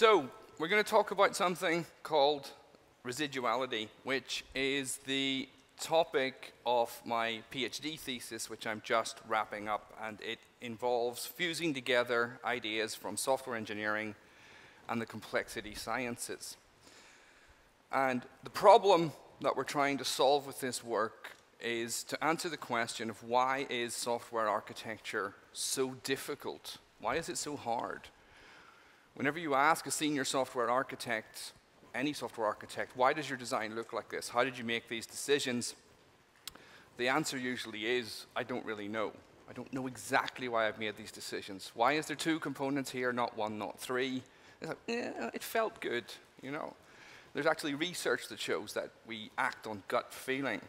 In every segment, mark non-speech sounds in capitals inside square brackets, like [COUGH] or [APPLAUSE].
So, we're going to talk about something called residuality, which is the topic of my PhD thesis, which I'm just wrapping up, and it involves fusing together ideas from software engineering and the complexity sciences. And the problem that we're trying to solve with this work is to answer the question of why is software architecture so difficult? Why is it so hard? Whenever you ask a senior software architect, any software architect, why does your design look like this? How did you make these decisions? The answer usually is, I don't really know. I don't know exactly why I've made these decisions. Why is there two components here, not one, not three? Like, yeah, it felt good, you know. There's actually research that shows that we act on gut feeling.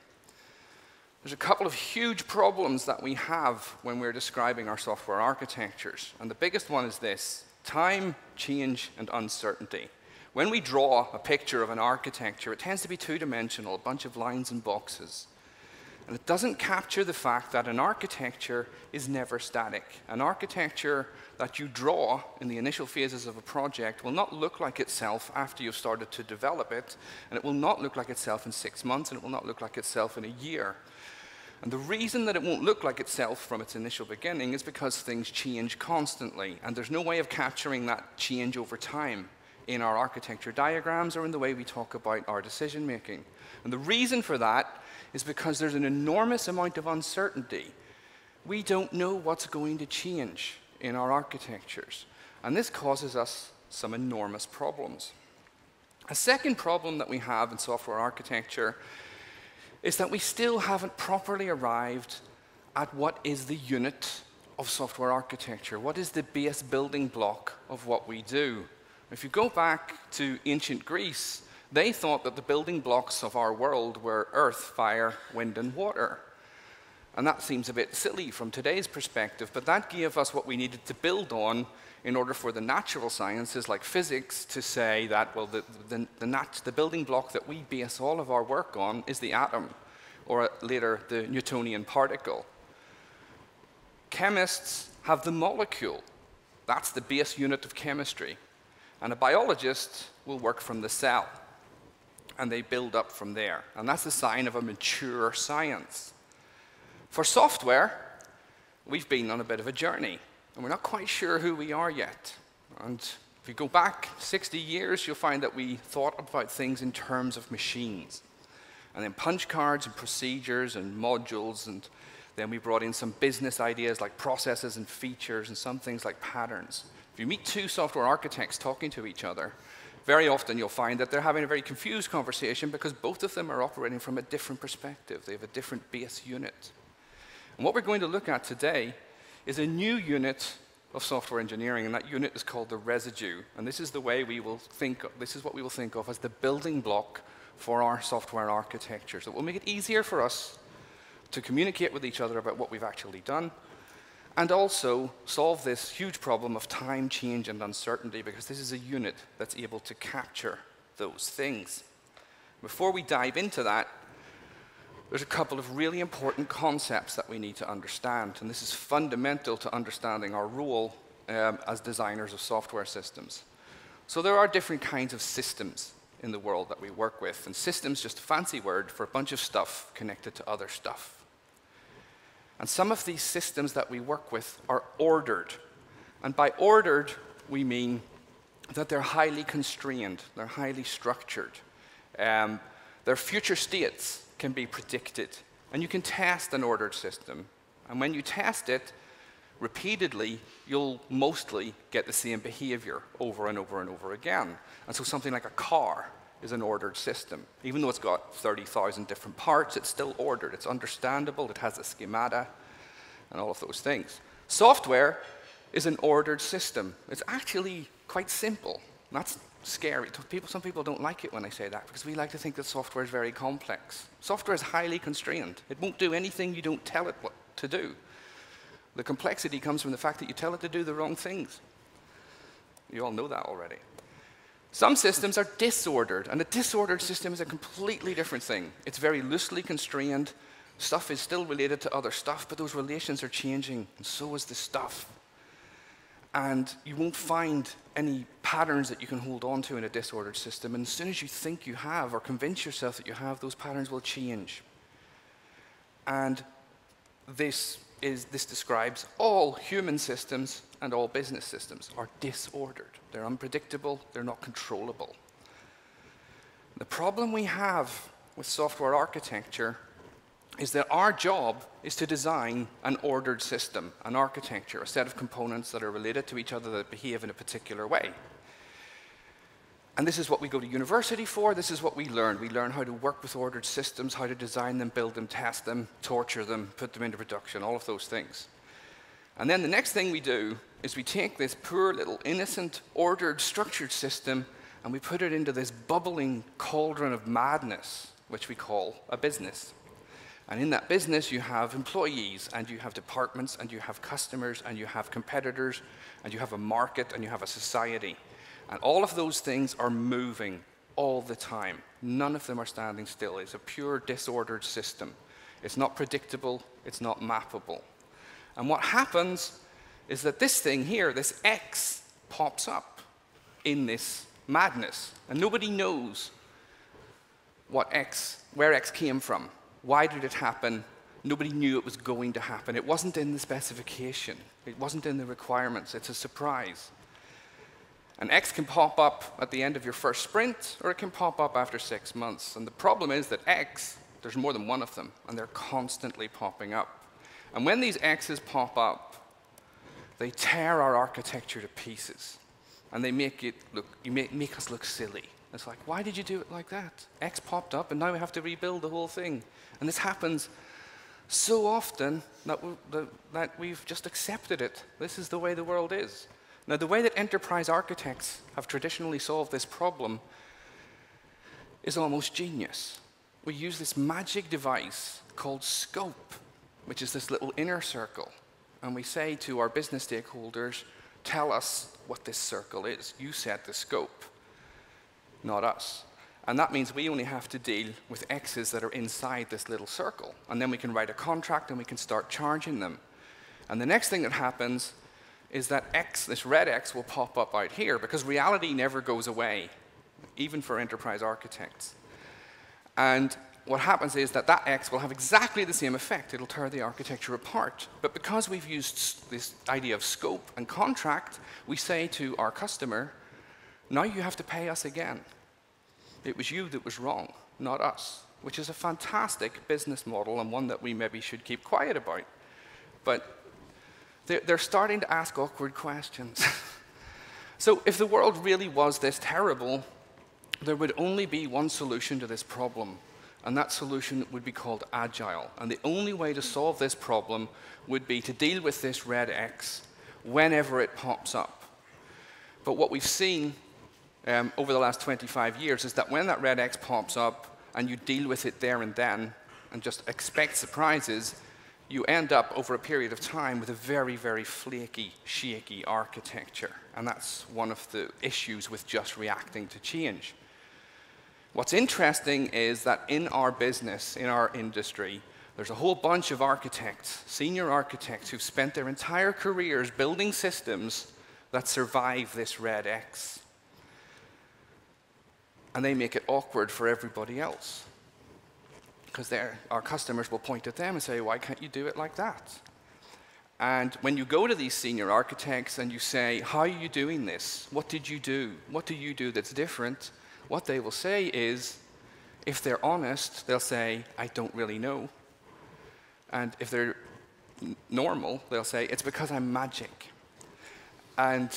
There's a couple of huge problems that we have when we're describing our software architectures. And the biggest one is this time, change, and uncertainty. When we draw a picture of an architecture, it tends to be two dimensional, a bunch of lines and boxes. And it doesn't capture the fact that an architecture is never static. An architecture that you draw in the initial phases of a project will not look like itself after you've started to develop it, and it will not look like itself in six months, and it will not look like itself in a year. And the reason that it won't look like itself from its initial beginning is because things change constantly, and there's no way of capturing that change over time in our architecture diagrams or in the way we talk about our decision making. And the reason for that is because there's an enormous amount of uncertainty. We don't know what's going to change in our architectures, and this causes us some enormous problems. A second problem that we have in software architecture is that we still haven't properly arrived at what is the unit of software architecture. What is the base building block of what we do? If you go back to ancient Greece, they thought that the building blocks of our world were earth, fire, wind, and water. And that seems a bit silly from today's perspective, but that gave us what we needed to build on in order for the natural sciences like physics to say that, well, the, the, the, the building block that we base all of our work on is the atom, or later the Newtonian particle. Chemists have the molecule. That's the base unit of chemistry. And a biologist will work from the cell. And they build up from there. And that's a sign of a mature science. For software, we've been on a bit of a journey. And we're not quite sure who we are yet. And if you go back 60 years, you'll find that we thought about things in terms of machines. And then punch cards and procedures and modules. And then we brought in some business ideas like processes and features and some things like patterns. If you meet two software architects talking to each other, very often you'll find that they're having a very confused conversation because both of them are operating from a different perspective. They have a different base unit. And what we're going to look at today is a new unit of software engineering, and that unit is called the residue. And this is the way we will think, of, this is what we will think of as the building block for our software architecture. So it will make it easier for us to communicate with each other about what we've actually done, and also solve this huge problem of time, change, and uncertainty, because this is a unit that's able to capture those things. Before we dive into that, there's a couple of really important concepts that we need to understand, and this is fundamental to understanding our role um, as designers of software systems. So there are different kinds of systems in the world that we work with, and systems just a fancy word for a bunch of stuff connected to other stuff. And some of these systems that we work with are ordered. And by ordered, we mean that they're highly constrained, they're highly structured. Um, their future states can be predicted. And you can test an ordered system. And when you test it repeatedly, you'll mostly get the same behavior over and over and over again. And so something like a car is an ordered system. Even though it's got 30,000 different parts, it's still ordered. It's understandable, it has a schemata, and all of those things. Software is an ordered system. It's actually quite simple. That's scary. People, some people don't like it when I say that because we like to think that software is very complex. Software is highly constrained. It won't do anything you don't tell it what to do. The complexity comes from the fact that you tell it to do the wrong things. You all know that already. Some systems are disordered, and a disordered system is a completely different thing. It's very loosely constrained. Stuff is still related to other stuff, but those relations are changing, and so is the stuff. And you won't find any patterns that you can hold on to in a disordered system. And as soon as you think you have, or convince yourself that you have, those patterns will change. And this, is, this describes all human systems and all business systems are disordered. They're unpredictable, they're not controllable. The problem we have with software architecture is that our job is to design an ordered system, an architecture, a set of components that are related to each other that behave in a particular way. And this is what we go to university for, this is what we learn. We learn how to work with ordered systems, how to design them, build them, test them, torture them, put them into production, all of those things. And then the next thing we do is we take this poor little innocent, ordered, structured system and we put it into this bubbling cauldron of madness, which we call a business. And in that business, you have employees, and you have departments, and you have customers, and you have competitors, and you have a market, and you have a society. And all of those things are moving all the time. None of them are standing still. It's a pure disordered system. It's not predictable, it's not mappable. And what happens is that this thing here, this X, pops up in this madness. And nobody knows what X, where X came from. Why did it happen? Nobody knew it was going to happen. It wasn't in the specification. It wasn't in the requirements. It's a surprise. An X can pop up at the end of your first sprint, or it can pop up after six months. And the problem is that X, there's more than one of them, and they're constantly popping up. And when these X's pop up, they tear our architecture to pieces. And they make, it look, you make, make us look silly. It's like, why did you do it like that? X popped up, and now we have to rebuild the whole thing. And this happens so often that, we, that we've just accepted it. This is the way the world is. Now, the way that enterprise architects have traditionally solved this problem is almost genius. We use this magic device called scope, which is this little inner circle. And we say to our business stakeholders, tell us what this circle is. You set the scope not us. And that means we only have to deal with X's that are inside this little circle. And then we can write a contract and we can start charging them. And the next thing that happens is that X, this red X, will pop up out here because reality never goes away, even for enterprise architects. And what happens is that that X will have exactly the same effect. It'll tear the architecture apart. But because we've used this idea of scope and contract, we say to our customer, now you have to pay us again. It was you that was wrong, not us, which is a fantastic business model and one that we maybe should keep quiet about. But they're, they're starting to ask awkward questions. [LAUGHS] so if the world really was this terrible, there would only be one solution to this problem, and that solution would be called agile. And the only way to solve this problem would be to deal with this red X whenever it pops up. But what we've seen um, over the last 25 years is that when that red X pops up and you deal with it there and then and just expect surprises, you end up over a period of time with a very, very flaky, shaky architecture. And that's one of the issues with just reacting to change. What's interesting is that in our business, in our industry, there's a whole bunch of architects, senior architects, who've spent their entire careers building systems that survive this red X and they make it awkward for everybody else. Because our customers will point at them and say, why can't you do it like that? And when you go to these senior architects and you say, how are you doing this? What did you do? What do you do that's different? What they will say is, if they're honest, they'll say, I don't really know. And if they're normal, they'll say, it's because I'm magic. And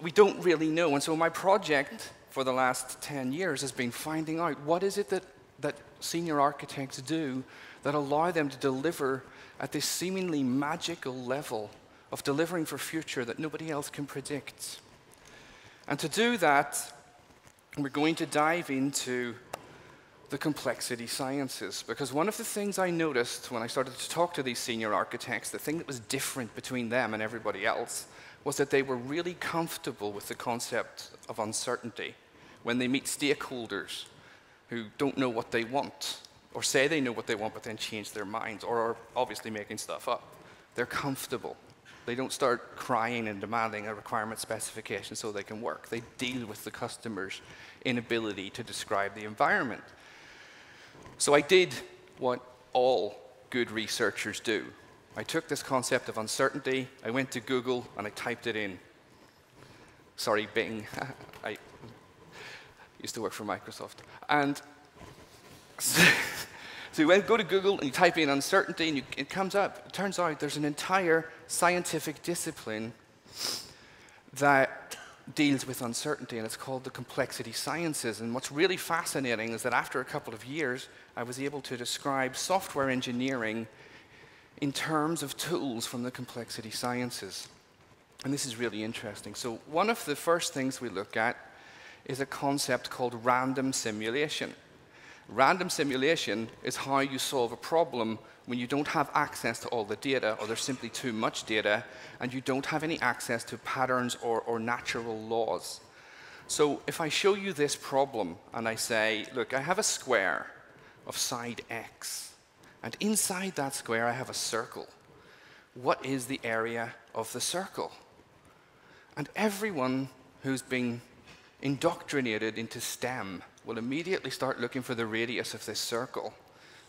we don't really know. And so my project for the last 10 years has been finding out what is it that, that senior architects do that allow them to deliver at this seemingly magical level of delivering for future that nobody else can predict. And to do that, we're going to dive into the complexity sciences. Because one of the things I noticed when I started to talk to these senior architects, the thing that was different between them and everybody else, was that they were really comfortable with the concept of uncertainty when they meet stakeholders who don't know what they want, or say they know what they want but then change their minds, or are obviously making stuff up. They're comfortable. They don't start crying and demanding a requirement specification so they can work. They deal with the customer's inability to describe the environment. So I did what all good researchers do. I took this concept of uncertainty, I went to Google, and I typed it in. Sorry, Bing. [LAUGHS] I used to work for Microsoft. And so, [LAUGHS] so you went, go to Google and you type in uncertainty, and you, it comes up. It turns out there's an entire scientific discipline that deals with uncertainty, and it's called the complexity sciences. And what's really fascinating is that after a couple of years, I was able to describe software engineering in terms of tools from the complexity sciences. And this is really interesting. So, one of the first things we look at is a concept called random simulation. Random simulation is how you solve a problem when you don't have access to all the data, or there's simply too much data, and you don't have any access to patterns or, or natural laws. So, if I show you this problem and I say, look, I have a square of side x, and inside that square I have a circle. What is the area of the circle? And everyone who's been indoctrinated into STEM will immediately start looking for the radius of this circle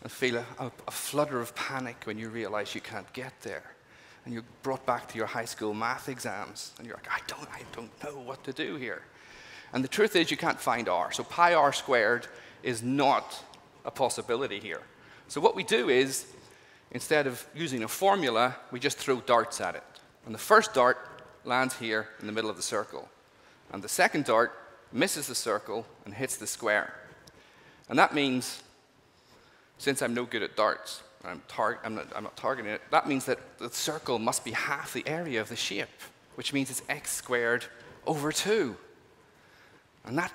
and feel a, a, a, flutter of panic when you realize you can't get there. And you're brought back to your high school math exams, and you're like, I don't, I don't know what to do here. And the truth is, you can't find r. So pi r squared is not a possibility here. So what we do is, instead of using a formula, we just throw darts at it. And the first dart lands here in the middle of the circle. And the second dart misses the circle and hits the square. And that means, since I'm no good at darts, I'm, I'm, not, I'm not targeting it, that means that the circle must be half the area of the shape, which means it's x squared over 2. And that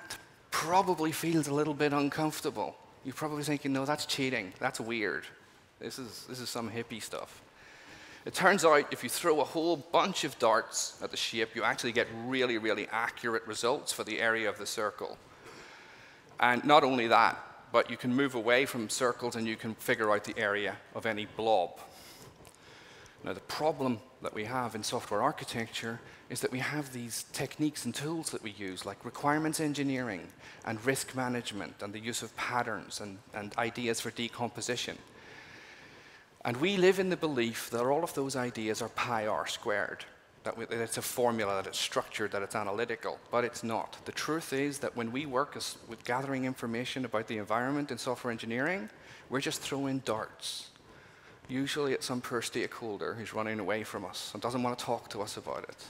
probably feels a little bit uncomfortable. You're probably thinking, no, that's cheating. That's weird. This is, this is some hippie stuff. It turns out if you throw a whole bunch of darts at the shape, you actually get really, really accurate results for the area of the circle. And not only that, but you can move away from circles and you can figure out the area of any blob. Now, the problem that we have in software architecture is that we have these techniques and tools that we use, like requirements engineering and risk management and the use of patterns and, and ideas for decomposition. And we live in the belief that all of those ideas are pi r squared, that it's a formula, that it's structured, that it's analytical, but it's not. The truth is that when we work as, with gathering information about the environment in software engineering, we're just throwing darts, usually at some poor stakeholder who's running away from us and doesn't want to talk to us about it.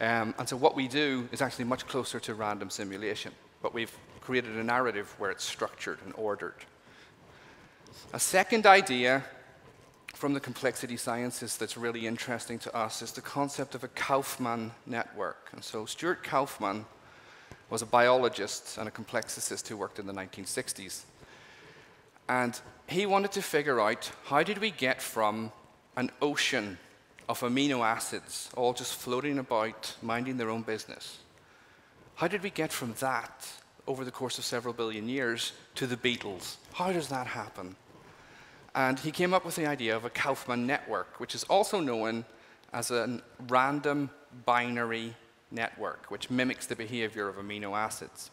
Um, and so what we do is actually much closer to random simulation, but we've created a narrative where it's structured and ordered. A second idea from the complexity sciences that's really interesting to us is the concept of a Kauffman network. And so Stuart Kauffman was a biologist and a complexicist who worked in the 1960s. And he wanted to figure out how did we get from an ocean of amino acids all just floating about, minding their own business. How did we get from that over the course of several billion years to the Beatles? How does that happen? And he came up with the idea of a Kauffman network, which is also known as a random binary network, which mimics the behavior of amino acids.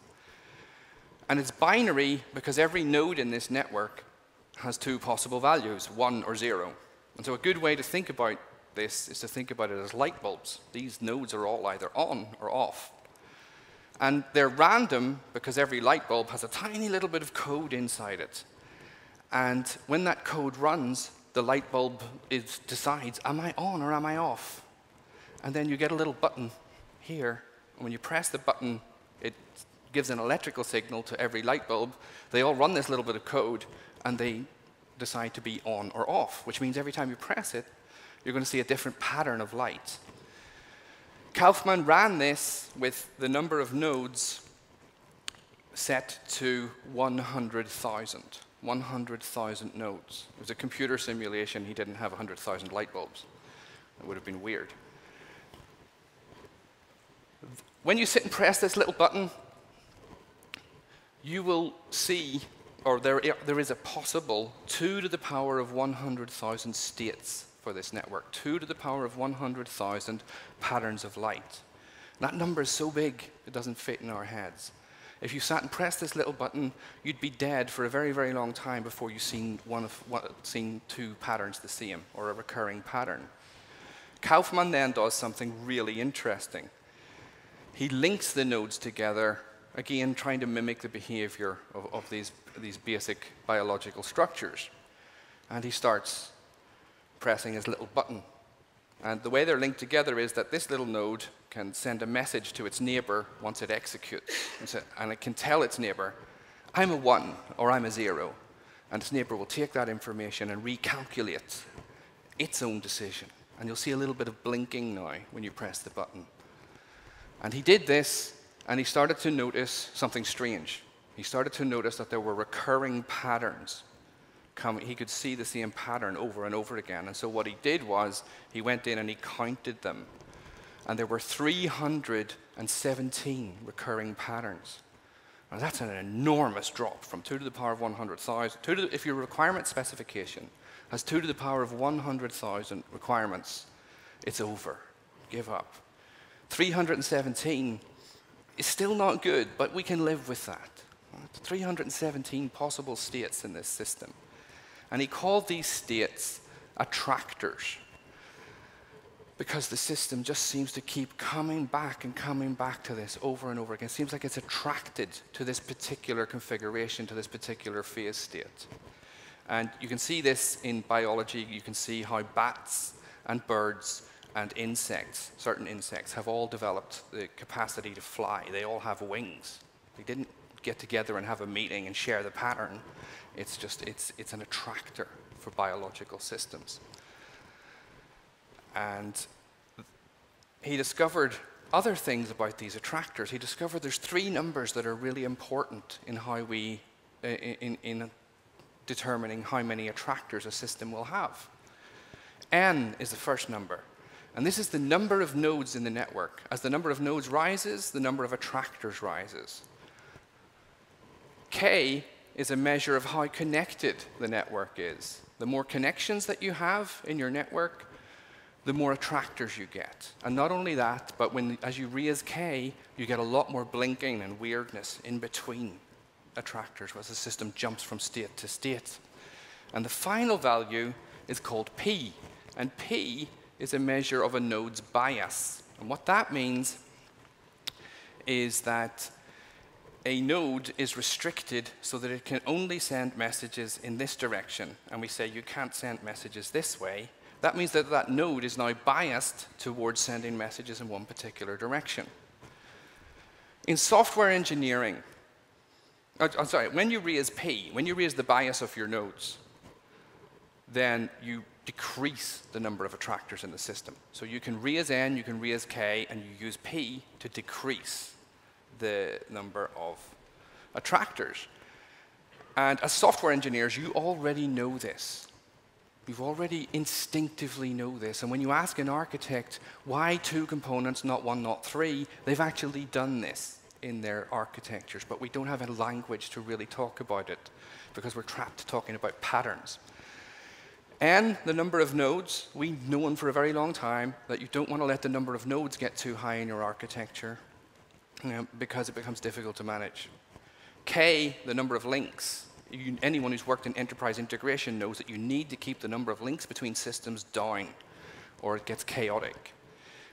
And it's binary because every node in this network has two possible values, one or zero. And so a good way to think about this is to think about it as light bulbs. These nodes are all either on or off. And they're random because every light bulb has a tiny little bit of code inside it. And when that code runs, the light bulb is, decides, am I on or am I off? And then you get a little button here. And when you press the button, it gives an electrical signal to every light bulb. They all run this little bit of code, and they decide to be on or off, which means every time you press it, you're going to see a different pattern of light. Kauffman ran this with the number of nodes set to 100,000. 100,000 nodes. It was a computer simulation. He didn't have 100,000 light bulbs. It would have been weird. When you sit and press this little button, you will see, or there, there is a possible 2 to the power of 100,000 states for this network 2 to the power of 100,000 patterns of light. That number is so big, it doesn't fit in our heads. If you sat and pressed this little button, you'd be dead for a very, very long time before you've seen, one of, one, seen two patterns the same, or a recurring pattern. Kauffman then does something really interesting. He links the nodes together, again, trying to mimic the behavior of, of these, these basic biological structures. And he starts pressing his little button. And the way they're linked together is that this little node can send a message to its neighbor once it executes. And it can tell its neighbor, I'm a one or I'm a zero. And its neighbor will take that information and recalculate its own decision. And you'll see a little bit of blinking now when you press the button. And he did this, and he started to notice something strange. He started to notice that there were recurring patterns. He could see the same pattern over and over again. And so what he did was he went in and he counted them and there were 317 recurring patterns. Now that's an enormous drop from 2 to the power of 100,000. If your requirement specification has 2 to the power of 100,000 requirements, it's over. Give up. 317 is still not good, but we can live with that. 317 possible states in this system. And he called these states attractors because the system just seems to keep coming back and coming back to this over and over again. It seems like it's attracted to this particular configuration, to this particular phase state. And you can see this in biology. You can see how bats and birds and insects, certain insects, have all developed the capacity to fly. They all have wings. They didn't get together and have a meeting and share the pattern. It's just, it's, it's an attractor for biological systems. And he discovered other things about these attractors. He discovered there's three numbers that are really important in how we, in, in determining how many attractors a system will have. N is the first number. And this is the number of nodes in the network. As the number of nodes rises, the number of attractors rises. K is a measure of how connected the network is. The more connections that you have in your network, the more attractors you get. And not only that, but when, as you raise K, you get a lot more blinking and weirdness in between attractors as the system jumps from state to state. And the final value is called P. And P is a measure of a node's bias. And what that means is that a node is restricted so that it can only send messages in this direction. And we say you can't send messages this way that means that that node is now biased towards sending messages in one particular direction. In software engineering, oh, I'm sorry, when you raise P, when you raise the bias of your nodes, then you decrease the number of attractors in the system. So you can raise N, you can raise K, and you use P to decrease the number of attractors. And as software engineers, you already know this. You already instinctively know this. And when you ask an architect why two components, not one, not three, they've actually done this in their architectures. But we don't have a language to really talk about it because we're trapped talking about patterns. And the number of nodes, we've known for a very long time that you don't want to let the number of nodes get too high in your architecture you know, because it becomes difficult to manage. K, the number of links you, anyone who's worked in enterprise integration knows that you need to keep the number of links between systems down or it gets chaotic.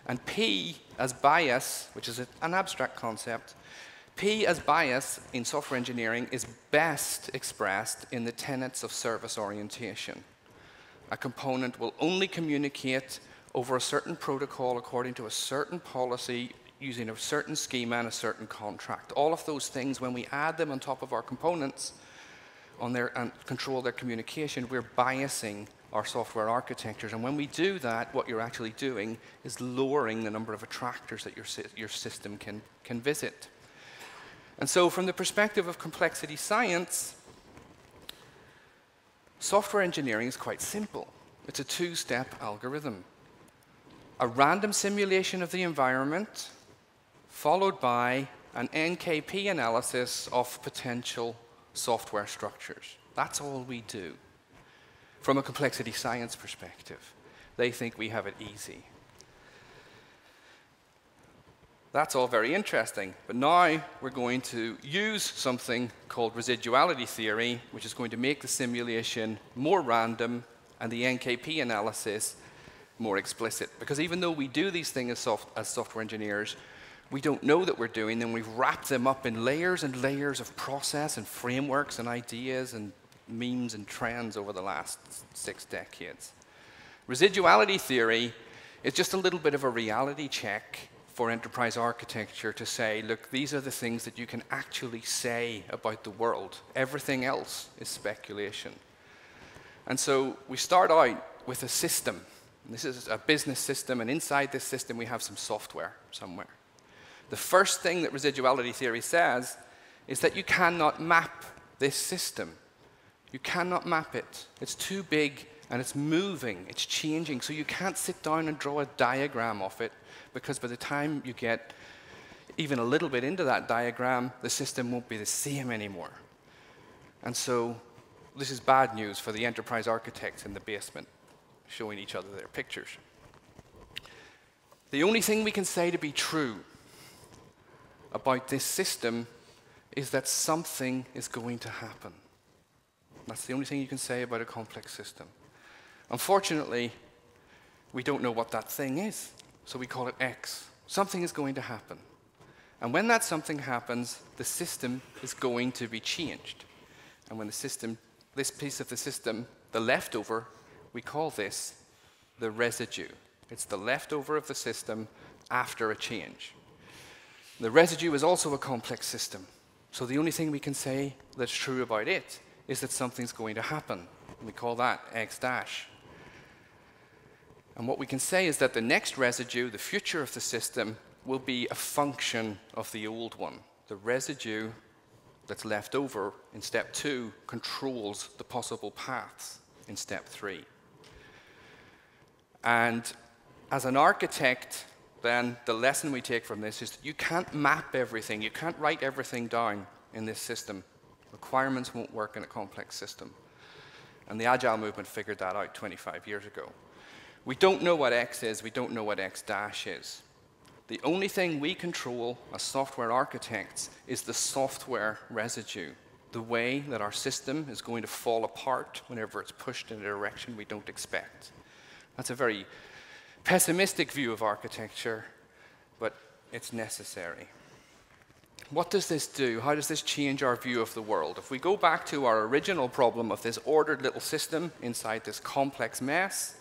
And P as bias, which is an abstract concept, P as bias in software engineering is best expressed in the tenets of service orientation. A component will only communicate over a certain protocol according to a certain policy using a certain schema and a certain contract. All of those things, when we add them on top of our components, on their, and control their communication, we're biasing our software architectures. And when we do that, what you're actually doing is lowering the number of attractors that your, your system can, can visit. And so from the perspective of complexity science, software engineering is quite simple. It's a two-step algorithm. A random simulation of the environment, followed by an NKP analysis of potential software structures. That's all we do from a complexity science perspective. They think we have it easy. That's all very interesting. But now we're going to use something called residuality theory, which is going to make the simulation more random and the NKP analysis more explicit. Because even though we do these things as, soft, as software engineers, we don't know that we're doing them. We've wrapped them up in layers and layers of process and frameworks and ideas and memes and trends over the last six decades. Residuality theory is just a little bit of a reality check for enterprise architecture to say, look, these are the things that you can actually say about the world. Everything else is speculation. And so we start out with a system. This is a business system, and inside this system, we have some software somewhere. The first thing that residuality theory says is that you cannot map this system. You cannot map it. It's too big and it's moving, it's changing, so you can't sit down and draw a diagram of it because by the time you get even a little bit into that diagram, the system won't be the same anymore. And so this is bad news for the enterprise architects in the basement, showing each other their pictures. The only thing we can say to be true about this system is that something is going to happen. That's the only thing you can say about a complex system. Unfortunately, we don't know what that thing is. So we call it X. Something is going to happen. And when that something happens, the system is going to be changed. And when the system, this piece of the system, the leftover, we call this the residue. It's the leftover of the system after a change. The residue is also a complex system. So the only thing we can say that's true about it is that something's going to happen. We call that X dash. And what we can say is that the next residue, the future of the system, will be a function of the old one. The residue that's left over in step two controls the possible paths in step three. And as an architect, then the lesson we take from this is that you can't map everything, you can't write everything down in this system. Requirements won't work in a complex system. And the Agile movement figured that out 25 years ago. We don't know what X is, we don't know what X dash is. The only thing we control as software architects is the software residue, the way that our system is going to fall apart whenever it's pushed in a direction we don't expect. That's a very pessimistic view of architecture, but it's necessary. What does this do? How does this change our view of the world? If we go back to our original problem of this ordered little system inside this complex mess,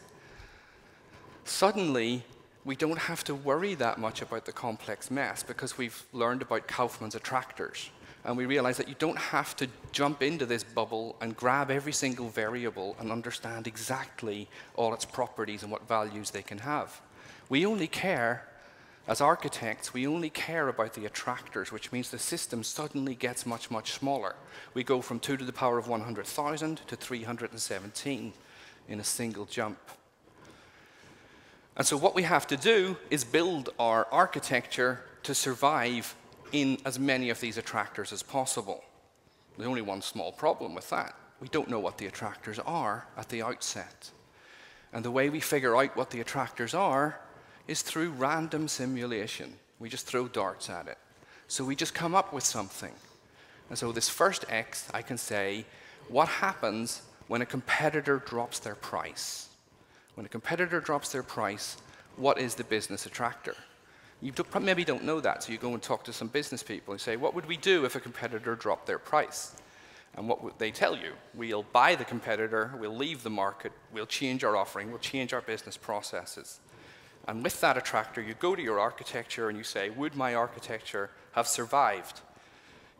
suddenly we don't have to worry that much about the complex mess because we've learned about Kauffman's attractors. And we realize that you don't have to jump into this bubble and grab every single variable and understand exactly all its properties and what values they can have. We only care, as architects, we only care about the attractors, which means the system suddenly gets much, much smaller. We go from 2 to the power of 100,000 to 317 in a single jump. And so what we have to do is build our architecture to survive in as many of these attractors as possible. There's only one small problem with that. We don't know what the attractors are at the outset. And the way we figure out what the attractors are is through random simulation. We just throw darts at it. So we just come up with something. And so this first X, I can say, what happens when a competitor drops their price? When a competitor drops their price, what is the business attractor? You maybe don't know that, so you go and talk to some business people and say, what would we do if a competitor dropped their price? And what would they tell you? We'll buy the competitor, we'll leave the market, we'll change our offering, we'll change our business processes. And with that attractor, you go to your architecture and you say, would my architecture have survived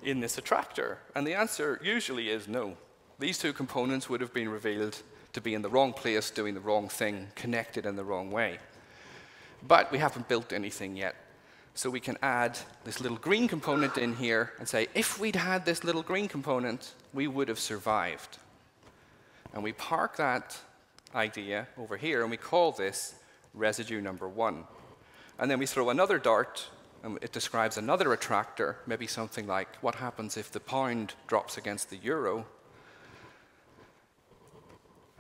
in this attractor? And the answer usually is no. These two components would have been revealed to be in the wrong place, doing the wrong thing, connected in the wrong way. But we haven't built anything yet. So we can add this little green component in here and say, if we'd had this little green component, we would have survived. And we park that idea over here and we call this residue number one. And then we throw another dart and it describes another attractor, maybe something like what happens if the pound drops against the euro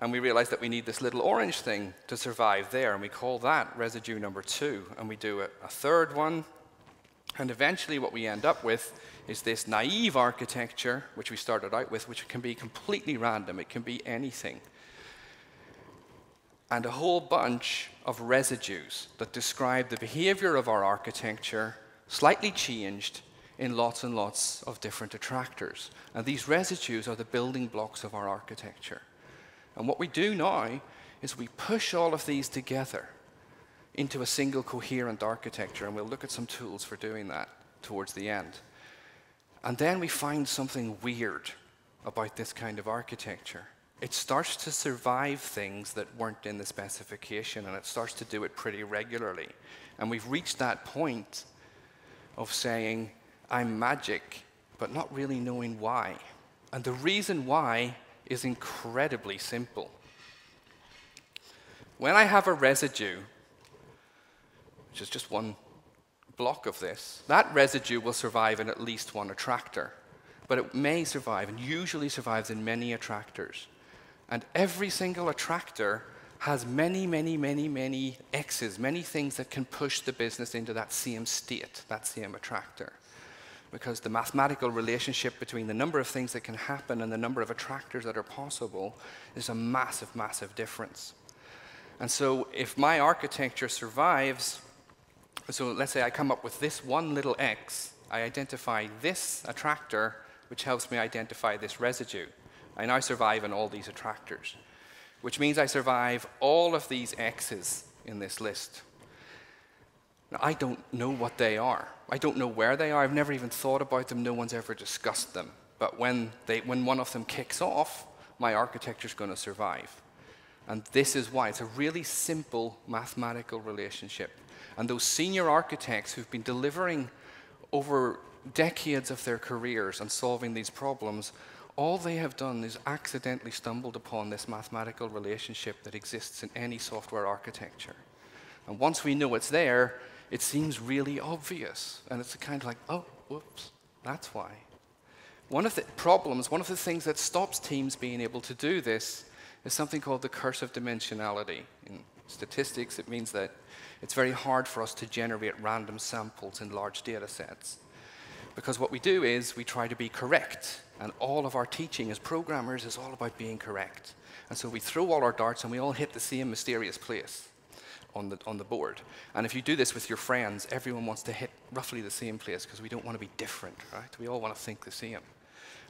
And we realize that we need this little orange thing to survive there, and we call that residue number two. And we do a, a third one, and eventually what we end up with is this naive architecture, which we started out with, which can be completely random. It can be anything. And a whole bunch of residues that describe the behavior of our architecture, slightly changed in lots and lots of different attractors. And these residues are the building blocks of our architecture. And what we do now is we push all of these together into a single coherent architecture, and we'll look at some tools for doing that towards the end. And then we find something weird about this kind of architecture. It starts to survive things that weren't in the specification, and it starts to do it pretty regularly. And we've reached that point of saying, I'm magic, but not really knowing why. And the reason why is incredibly simple. When I have a residue, which is just one block of this, that residue will survive in at least one attractor. But it may survive, and usually survives in many attractors. And every single attractor has many, many, many, many X's, many things that can push the business into that same state, that same attractor because the mathematical relationship between the number of things that can happen and the number of attractors that are possible is a massive, massive difference. And so if my architecture survives, so let's say I come up with this one little x, I identify this attractor, which helps me identify this residue. I now survive in all these attractors, which means I survive all of these x's in this list. Now, I don't know what they are. I don't know where they are. I've never even thought about them. No one's ever discussed them. But when, they, when one of them kicks off, my architecture is going to survive. And this is why. It's a really simple mathematical relationship. And those senior architects who've been delivering over decades of their careers and solving these problems, all they have done is accidentally stumbled upon this mathematical relationship that exists in any software architecture. And once we know it's there, it seems really obvious. And it's kind of like, oh, whoops, that's why. One of the problems, one of the things that stops teams being able to do this is something called the curse of dimensionality. In statistics, it means that it's very hard for us to generate random samples in large data sets. Because what we do is we try to be correct, and all of our teaching as programmers is all about being correct. And so we throw all our darts and we all hit the same mysterious place on the, on the board. And if you do this with your friends, everyone wants to hit roughly the same place because we don't want to be different, right? We all want to think the same.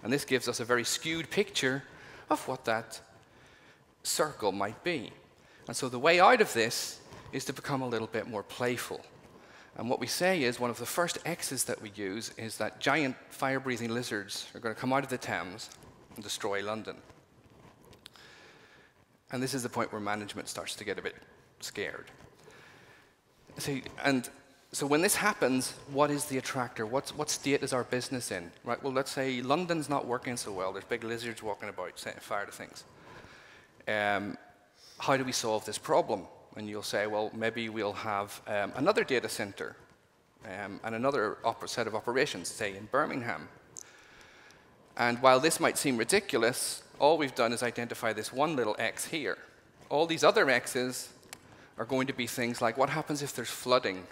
And this gives us a very skewed picture of what that circle might be. And so the way out of this is to become a little bit more playful. And what we say is one of the first X's that we use is that giant fire breathing lizards are going to come out of the Thames and destroy London. And this is the point where management starts to get a bit scared. So, and so when this happens, what is the attractor? What's, what state is our business in? Right. Well, let's say London's not working so well. There's big lizards walking about setting fire to things. Um, how do we solve this problem? And you'll say, well, maybe we'll have um, another data center um, and another set of operations, say in Birmingham. And while this might seem ridiculous, all we've done is identify this one little X here. All these other X's are going to be things like what happens if there's flooding?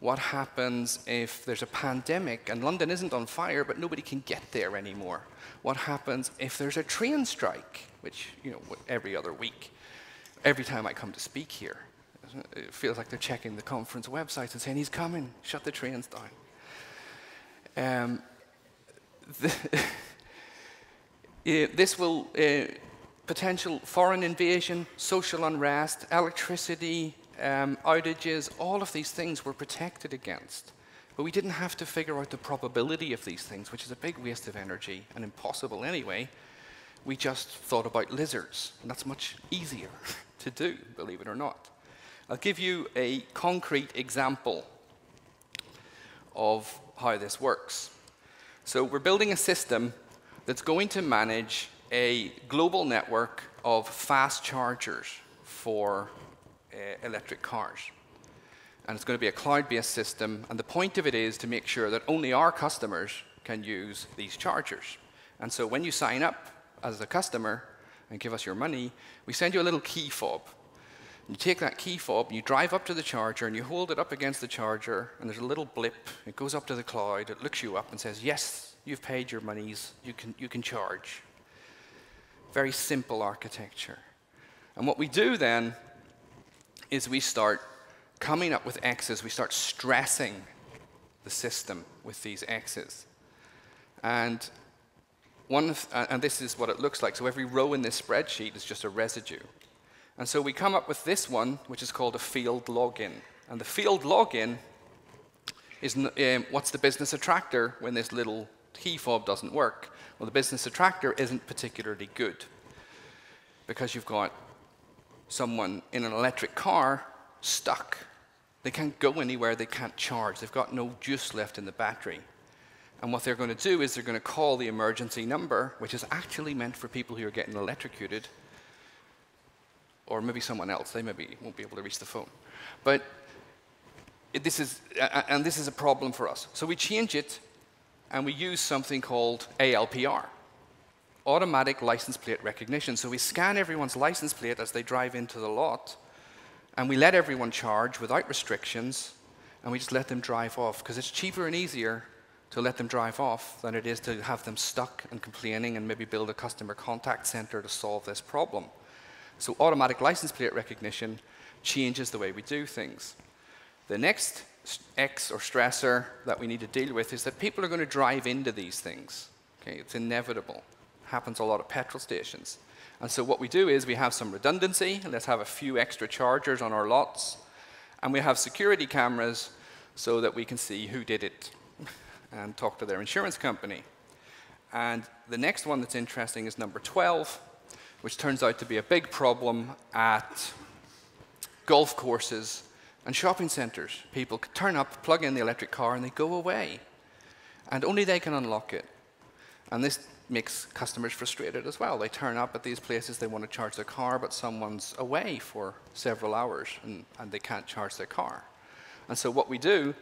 What happens if there's a pandemic and London isn't on fire but nobody can get there anymore? What happens if there's a train strike, which, you know, every other week, every time I come to speak here, it feels like they're checking the conference website and saying, he's coming, shut the trains down. Um, [LAUGHS] the [LAUGHS] this will uh, potential foreign invasion, social unrest, electricity, um, outages, all of these things were protected against. But we didn't have to figure out the probability of these things, which is a big waste of energy and impossible anyway. We just thought about lizards, and that's much easier [LAUGHS] to do, believe it or not. I'll give you a concrete example of how this works. So we're building a system that's going to manage a global network of fast chargers for uh, electric cars. And it's going to be a cloud-based system, and the point of it is to make sure that only our customers can use these chargers. And so when you sign up as a customer, and give us your money, we send you a little key fob. You take that key fob, and you drive up to the charger, and you hold it up against the charger, and there's a little blip. It goes up to the cloud, it looks you up and says, Yes, you've paid your monies, you can, you can charge. Very simple architecture. And what we do then is we start coming up with X's, we start stressing the system with these X's. And, one, and this is what it looks like. So every row in this spreadsheet is just a residue. And so we come up with this one, which is called a field login. And the field login is um, what's the business attractor when this little key fob doesn't work? Well, the business attractor isn't particularly good because you've got someone in an electric car stuck. They can't go anywhere, they can't charge, they've got no juice left in the battery. And what they're going to do is they're going to call the emergency number, which is actually meant for people who are getting electrocuted, or maybe someone else. They maybe won't be able to reach the phone. But this is, and this is a problem for us. So we change it, and we use something called ALPR, automatic license plate recognition. So we scan everyone's license plate as they drive into the lot, and we let everyone charge without restrictions, and we just let them drive off because it's cheaper and easier to let them drive off than it is to have them stuck and complaining and maybe build a customer contact center to solve this problem. So automatic license plate recognition changes the way we do things. The next X or stressor that we need to deal with is that people are going to drive into these things. Okay, it's inevitable. Happens a lot at petrol stations. And so what we do is we have some redundancy. Let's have a few extra chargers on our lots. And we have security cameras so that we can see who did it [LAUGHS] and talk to their insurance company. And the next one that's interesting is number 12, which turns out to be a big problem at golf courses and shopping centers. People turn up, plug in the electric car, and they go away. And only they can unlock it. And this makes customers frustrated as well. They turn up at these places, they want to charge their car, but someone's away for several hours and, and they can't charge their car. And so what we do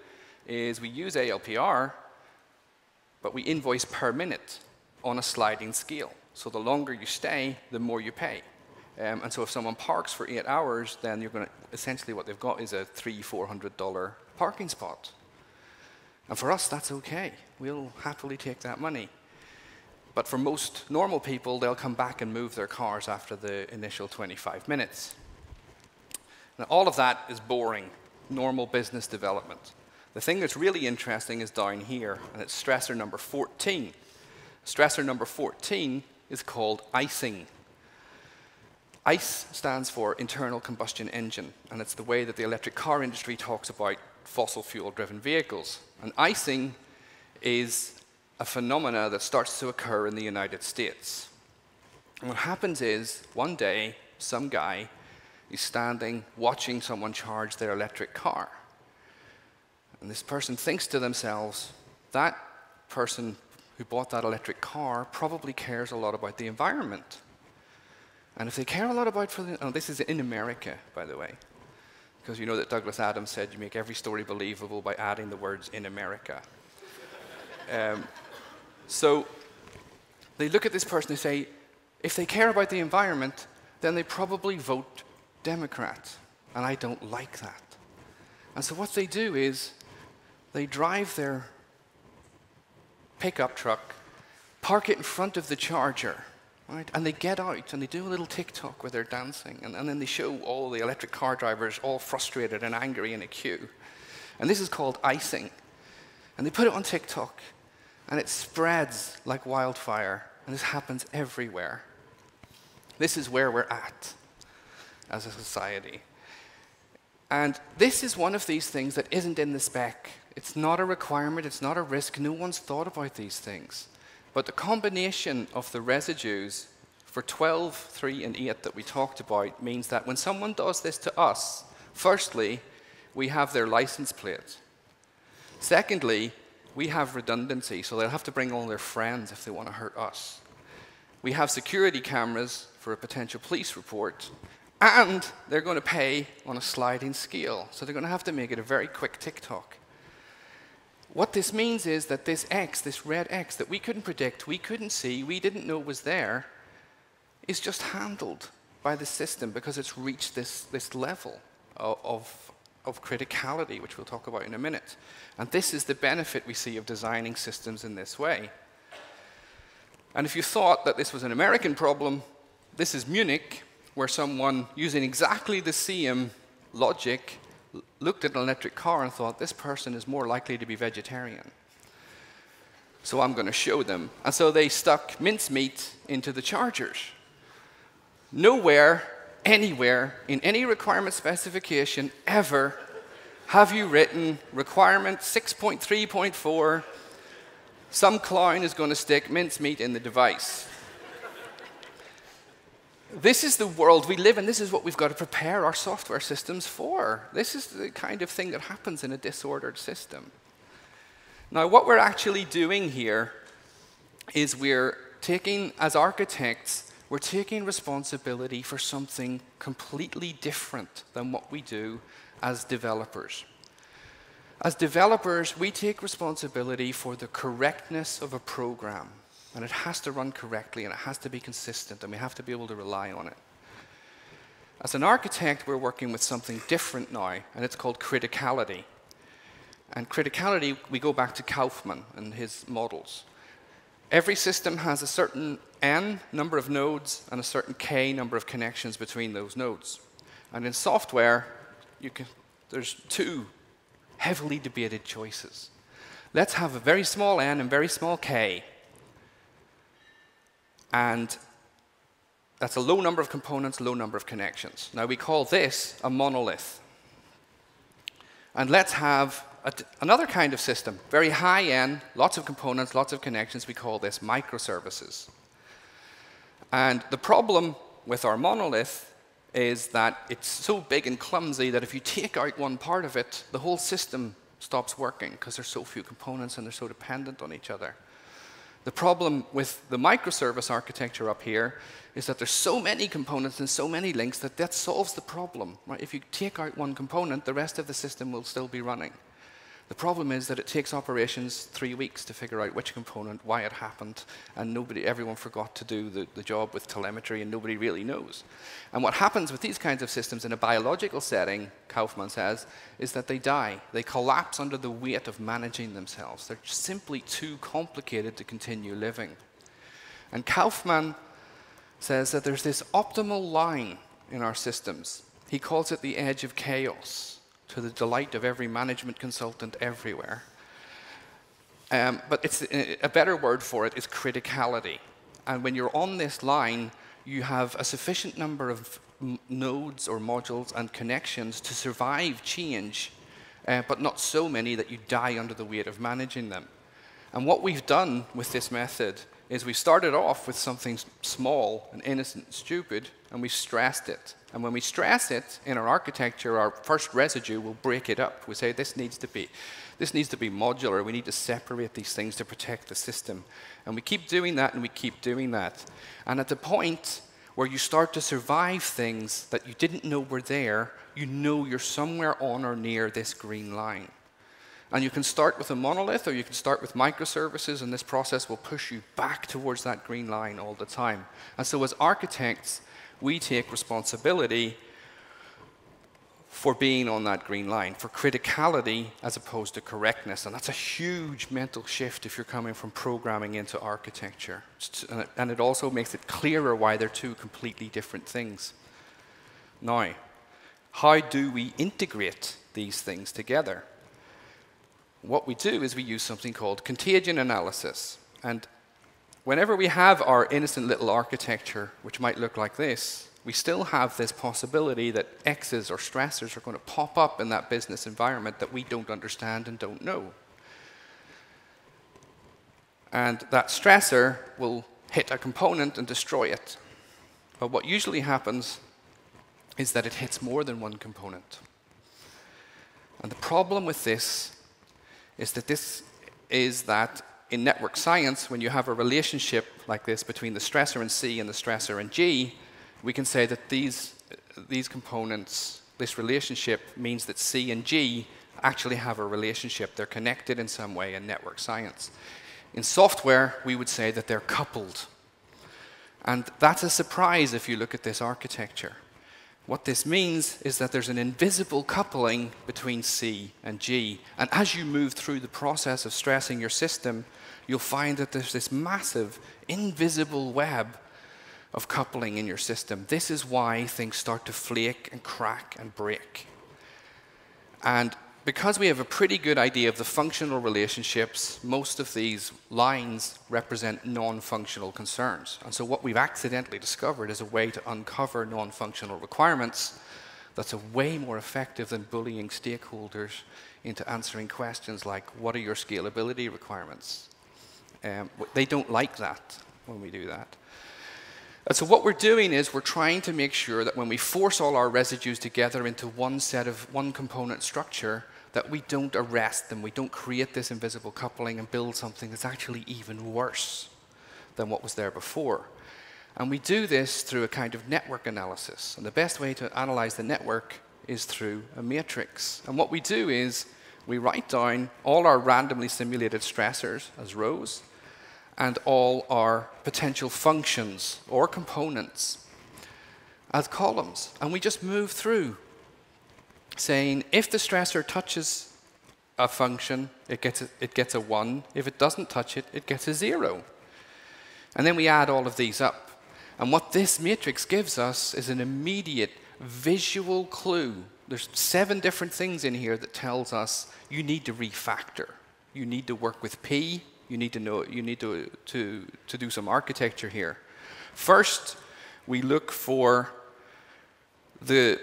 is we use ALPR, but we invoice per minute on a sliding scale. So the longer you stay, the more you pay. Um, and so if someone parks for eight hours, then you're going to essentially what they've got is a three, four hundred dollar parking spot. And for us, that's okay. We'll happily take that money. But for most normal people, they'll come back and move their cars after the initial 25 minutes. Now, all of that is boring, normal business development. The thing that's really interesting is down here, and it's stressor number 14. Stressor number 14 is called icing. ICE stands for internal combustion engine, and it's the way that the electric car industry talks about fossil fuel driven vehicles. And icing is a phenomena that starts to occur in the United States. And what happens is, one day, some guy is standing watching someone charge their electric car. And this person thinks to themselves, that person who bought that electric car probably cares a lot about the environment. And if they care a lot about oh, this is in America, by the way, because you know that Douglas Adams said you make every story believable by adding the words in America. [LAUGHS] um, so they look at this person and say, if they care about the environment, then they probably vote Democrat. And I don't like that. And so what they do is they drive their pickup truck, park it in front of the charger, right? And they get out and they do a little TikTok where they're dancing. And, and then they show all the electric car drivers all frustrated and angry in a queue. And this is called icing. And they put it on TikTok and it spreads like wildfire. And this happens everywhere. This is where we're at as a society. And this is one of these things that isn't in the spec. It's not a requirement, it's not a risk. No one's thought about these things. But the combination of the residues for 12, 3, and 8 that we talked about means that when someone does this to us, firstly, we have their license plate. Secondly, we have redundancy, so they'll have to bring all their friends if they want to hurt us. We have security cameras for a potential police report, and they're going to pay on a sliding scale, so they're going to have to make it a very quick TikTok. What this means is that this X, this red X that we couldn't predict, we couldn't see, we didn't know was there, is just handled by the system because it's reached this, this level of, of, criticality, which we'll talk about in a minute. And this is the benefit we see of designing systems in this way. And if you thought that this was an American problem, this is Munich, where someone using exactly the same logic looked at an electric car and thought, this person is more likely to be vegetarian. So I'm going to show them. And so they stuck mincemeat into the chargers. Nowhere, anywhere, in any requirement specification ever have you written requirement 6.3.4 some clown is going to stick mincemeat in the device. this is the world we live in. This is what we've got to prepare our software systems for. This is the kind of thing that happens in a disordered system. Now, what we're actually doing here is we're taking, as architects, we're taking responsibility for something completely different than what we do as developers. As developers, we take responsibility for the correctness of a program. And it has to run correctly, and it has to be consistent, and we have to be able to rely on it. As an architect, we're working with something different now, and it's called criticality. And criticality, we go back to Kauffman and his models. Every system has a certain n number of nodes and a certain k number of connections between those nodes. And in software, can, there's two heavily debated choices. Let's have a very small n and very small k. And that's a low number of components, low number of connections. Now we call this a monolith. And let's have another kind of system, very high end, lots of components, lots of connections. We call this microservices. And the problem with our monolith is that it's so big and clumsy that if you take out one part of it, the whole system stops working because there's so few components and they're so dependent on each other. The problem with the microservice architecture up here is that there's so many components and so many links that that solves the problem. Right? If you take out one component, the rest of the system will still be running. The problem is that it takes operations three weeks to figure out which component, why it happened, and nobody, everyone forgot to do the, the job with telemetry, and nobody really knows. And what happens with these kinds of systems in a biological setting, Kauffman says, is that they die. They collapse under the weight of managing themselves. They're simply too complicated to continue living. And Kauffman says that there's this optimal line in our systems. He calls it the edge of chaos to the delight of every management consultant everywhere. Um, but it's, a better word for it is criticality. And when you're on this line, you have a sufficient number of nodes or modules and connections to survive change, uh, but not so many that you die under the weight of managing them. And what we've done with this method is we started off with something small and innocent and stupid, and we stressed it. And when we stress it in our architecture, our first residue will break it up. We say this needs to be, this needs to be modular. We need to separate these things to protect the system. And we keep doing that and we keep doing that. And at the point where you start to survive things that you didn't know were there, you know you're somewhere on or near this green line. And you can start with a monolith or you can start with microservices, and this process will push you back towards that green line all the time. And so, as architects, we take responsibility for being on that green line, for criticality as opposed to correctness. And that's a huge mental shift if you're coming from programming into architecture. And it also makes it clearer why they're two completely different things. Now, how do we integrate these things together? What we do is we use something called contagion analysis. And whenever we have our innocent little architecture, which might look like this, we still have this possibility that X's or stressors are going to pop up in that business environment that we don't understand and don't know. And that stressor will hit a component and destroy it. But what usually happens is that it hits more than one component. And the problem with this is that this is that in network science, when you have a relationship like this between the stressor in C and the stressor in G, we can say that these, these components, this relationship means that C and G actually have a relationship. They're connected in some way in network science. In software, we would say that they're coupled. And that's a surprise if you look at this architecture. What this means is that there's an invisible coupling between C and G. And as you move through the process of stressing your system, you'll find that there's this massive invisible web of coupling in your system. This is why things start to flake and crack and break. And because we have a pretty good idea of the functional relationships, most of these lines represent non-functional concerns. And so what we've accidentally discovered is a way to uncover non-functional requirements that's a way more effective than bullying stakeholders into answering questions like, what are your scalability requirements? Um, they don't like that when we do that. And so what we're doing is we're trying to make sure that when we force all our residues together into one set of one component structure, that we don't arrest them, we don't create this invisible coupling and build something that's actually even worse than what was there before. And we do this through a kind of network analysis. And the best way to analyze the network is through a matrix. And what we do is we write down all our randomly simulated stressors as rows and all our potential functions or components as columns. And we just move through saying if the stressor touches a function, it gets a, it gets a 1. If it doesn't touch it, it gets a 0. And then we add all of these up. And what this matrix gives us is an immediate visual clue. There's seven different things in here that tells us you need to refactor. You need to work with P. You need to know. You need to to to do some architecture here. First, we look for the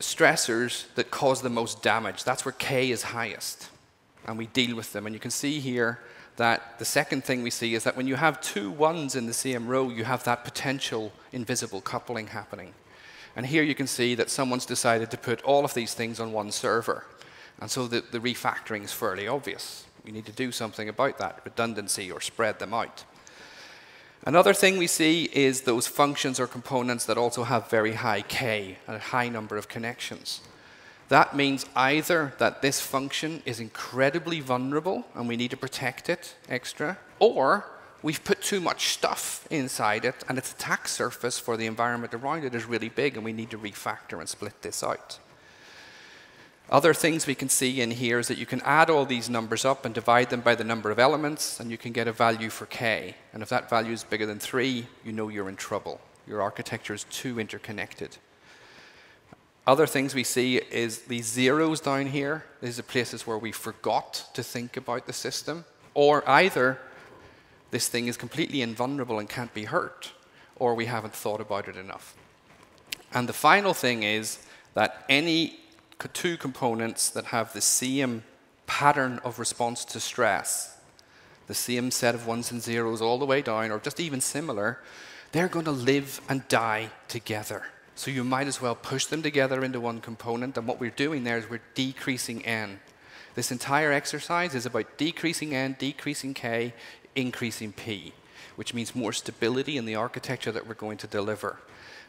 stressors that cause the most damage. That's where K is highest. And we deal with them. And you can see here that the second thing we see is that when you have two ones in the same row, you have that potential invisible coupling happening. And here you can see that someone's decided to put all of these things on one server. And so the, the refactoring is fairly obvious. We need to do something about that redundancy or spread them out. Another thing we see is those functions or components that also have very high K, a high number of connections. That means either that this function is incredibly vulnerable and we need to protect it extra, or we've put too much stuff inside it and its attack surface for the environment around it is really big and we need to refactor and split this out. Other things we can see in here is that you can add all these numbers up and divide them by the number of elements, and you can get a value for k. And if that value is bigger than 3, you know you're in trouble. Your architecture is too interconnected. Other things we see is these zeros down here. These are places where we forgot to think about the system. Or either this thing is completely invulnerable and can't be hurt, or we haven't thought about it enough. And the final thing is that any two components that have the same pattern of response to stress, the same set of ones and zeros all the way down, or just even similar, they're going to live and die together. So you might as well push them together into one component. And what we're doing there is we're decreasing n. This entire exercise is about decreasing n, decreasing k, increasing p, which means more stability in the architecture that we're going to deliver.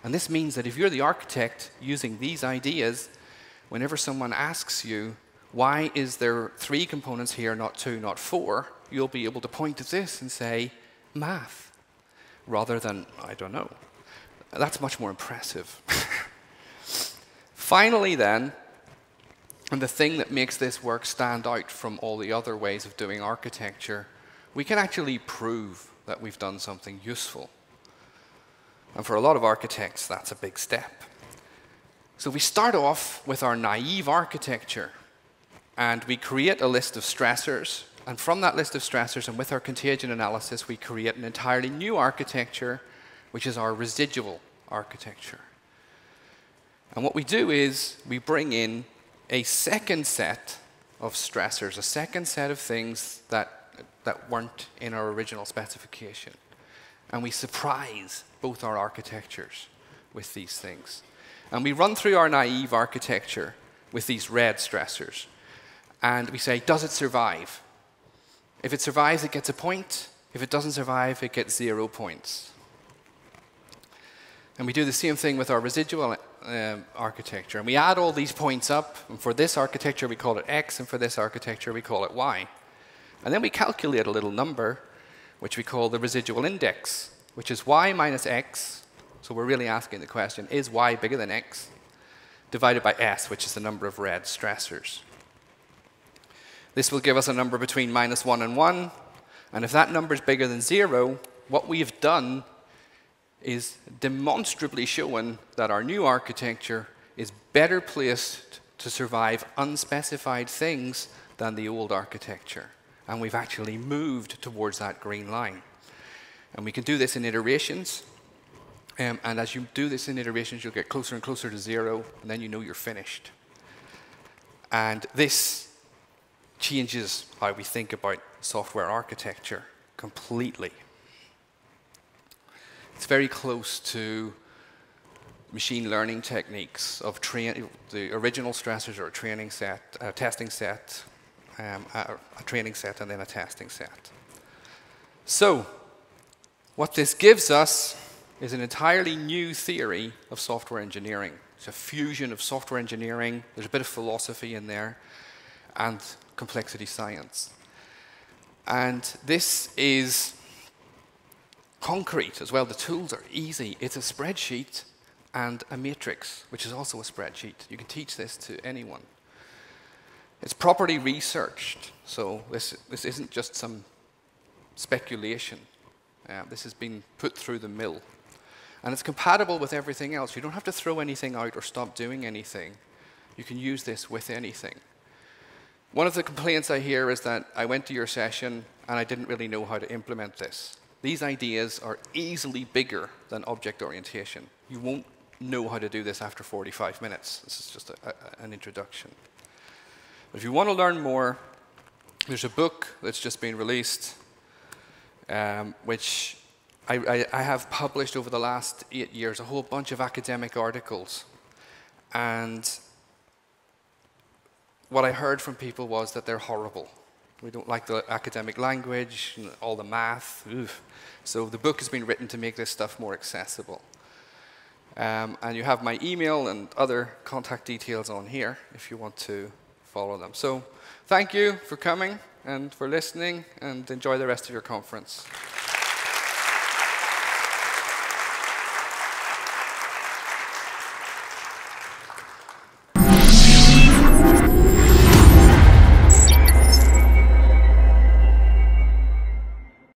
And this means that if you're the architect using these ideas, whenever someone asks you, why is there three components here, not two, not four, you'll be able to point to this and say, math, rather than, I don't know. That's much more impressive. [LAUGHS] Finally, then, and the thing that makes this work stand out from all the other ways of doing architecture, we can actually prove that we've done something useful. And for a lot of architects, that's a big step. So we start off with our naive architecture and we create a list of stressors. And from that list of stressors and with our contagion analysis, we create an entirely new architecture, which is our residual architecture. And what we do is we bring in a second set of stressors, a second set of things that, that weren't in our original specification. And we surprise both our architectures with these things. And we run through our naive architecture with these red stressors. And we say, does it survive? If it survives, it gets a point. If it doesn't survive, it gets zero points. And we do the same thing with our residual uh, architecture. And we add all these points up. And for this architecture, we call it X. And for this architecture, we call it Y. And then we calculate a little number, which we call the residual index. which is y minus x. So we're really asking the question, is y bigger than x? Divided by s, which is the number of red stressors. This will give us a number between minus 1 and 1. And if that number is bigger than 0, what we've done is demonstrably shown that our new architecture is better placed to survive unspecified things than the old architecture. And we've actually moved towards that green line. And we can do this in iterations. Um, and as you do this in iterations, you'll get closer and closer to zero, and then you know you're finished. And this changes how we think about software architecture completely. It's very close to machine learning techniques of the original stressors are a training set, a testing set, um, a, a training set, and then a testing set. So, what this gives us is an entirely new theory of software engineering. It's a fusion of software engineering, there's a bit of philosophy in there, and complexity science. And this is concrete as well. The tools are easy. It's a spreadsheet and a matrix, which is also a spreadsheet. You can teach this to anyone. It's properly researched, so this, this isn't just some speculation. Uh, this has been put through the mill. And it's compatible with everything else. You don't have to throw anything out or stop doing anything. You can use this with anything. One of the complaints I hear is that I went to your session and I didn't really know how to implement this. These ideas are easily bigger than object orientation. You won't know how to do this after 45 minutes. This is just a, a, an introduction. If you want to learn more, there's a book that's just been released, um, which I, I, I have published over the last eight years, a whole bunch of academic articles. And what I heard from people was that they're horrible. We don't like the academic language, all the math. Oof. So the book has been written to make this stuff more accessible. Um, and you have my email and other contact details on here if you want to follow them. So thank you for coming and for listening, and enjoy the rest of your conference.